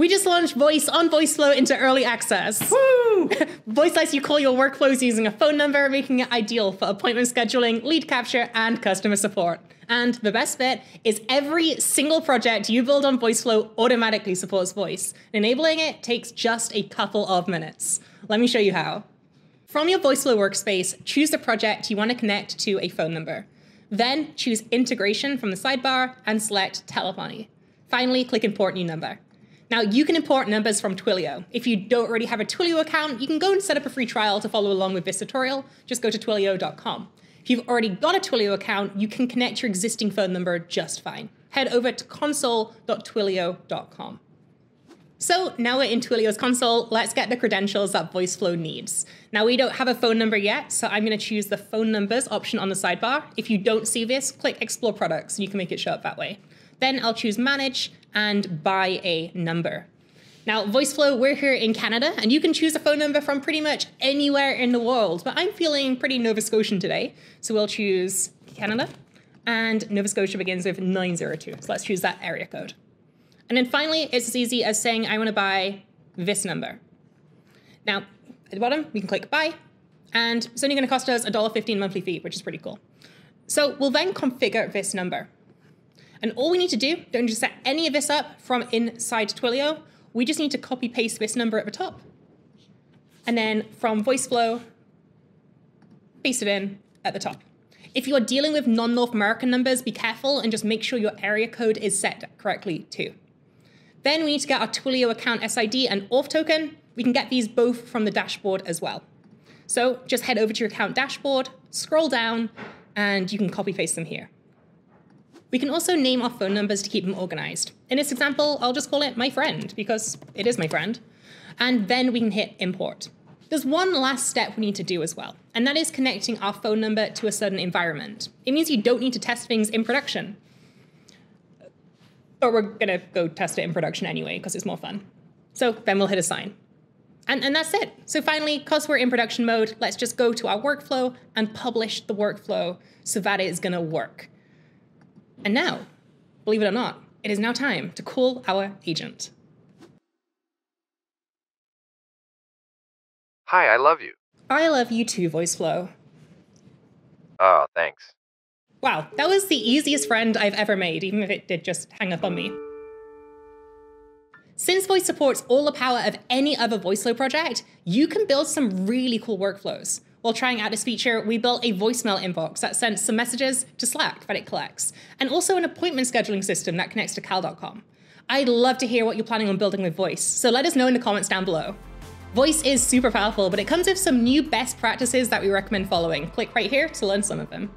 We just launched Voice on VoiceFlow into early access. Woo! Voice lets you call your workflows using a phone number, making it ideal for appointment scheduling, lead capture, and customer support. And the best bit is every single project you build on VoiceFlow automatically supports voice. Enabling it takes just a couple of minutes. Let me show you how. From your VoiceFlow workspace, choose the project you want to connect to a phone number. Then choose integration from the sidebar and select telephony. Finally, click import new number. Now, you can import numbers from Twilio. If you don't already have a Twilio account, you can go and set up a free trial to follow along with this tutorial. Just go to twilio.com. If you've already got a Twilio account, you can connect your existing phone number just fine. Head over to console.twilio.com. So now we're in Twilio's console, let's get the credentials that VoiceFlow needs. Now we don't have a phone number yet, so I'm gonna choose the phone numbers option on the sidebar. If you don't see this, click explore products and you can make it show up that way. Then I'll choose manage and buy a number. Now, VoiceFlow, we're here in Canada, and you can choose a phone number from pretty much anywhere in the world, but I'm feeling pretty Nova Scotian today, so we'll choose Canada, and Nova Scotia begins with 902, so let's choose that area code. And then finally, it's as easy as saying, I want to buy this number. Now, at the bottom, we can click buy, and it's only going to cost us $1.15 monthly fee, which is pretty cool. So we'll then configure this number. And all we need to do, don't just set any of this up from inside Twilio. We just need to copy paste this number at the top. And then from VoiceFlow, paste it in at the top. If you are dealing with non-North American numbers, be careful and just make sure your area code is set correctly too. Then we need to get our Twilio account SID and auth token. We can get these both from the dashboard as well. So just head over to your account dashboard, scroll down, and you can copy paste them here. We can also name our phone numbers to keep them organized. In this example, I'll just call it my friend because it is my friend. And then we can hit import. There's one last step we need to do as well, and that is connecting our phone number to a certain environment. It means you don't need to test things in production. But we're gonna go test it in production anyway because it's more fun. So then we'll hit assign. And, and that's it. So finally, because we're in production mode, let's just go to our workflow and publish the workflow so that it is gonna work. And now, believe it or not, it is now time to call our agent. Hi, I love you. I love you too, VoiceFlow. Oh, thanks. Wow, that was the easiest friend I've ever made, even if it did just hang up on me. Since Voice supports all the power of any other VoiceFlow project, you can build some really cool workflows. While trying out this feature, we built a voicemail inbox that sends some messages to Slack that it collects, and also an appointment scheduling system that connects to cal.com. I'd love to hear what you're planning on building with Voice, so let us know in the comments down below. Voice is super powerful, but it comes with some new best practices that we recommend following. Click right here to learn some of them.